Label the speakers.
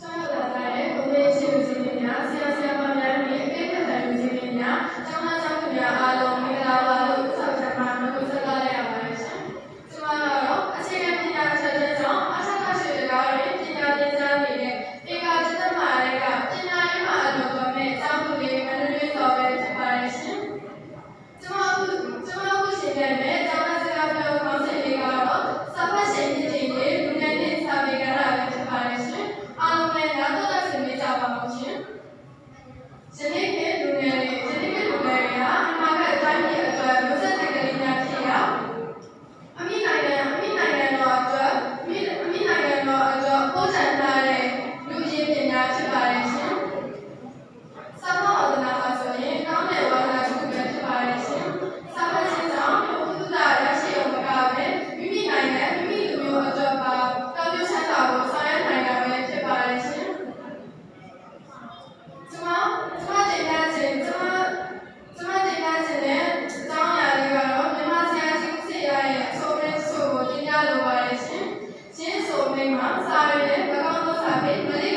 Speaker 1: ဆောင်းရတာတဲ့ကိုယ်ရေးရှင်ရှင်များဆရာဆရာမများနဲ့အကဲကံရှင်များကျောင်းသား તેમાં સામેલ ભગવાનનો સામેલ મળે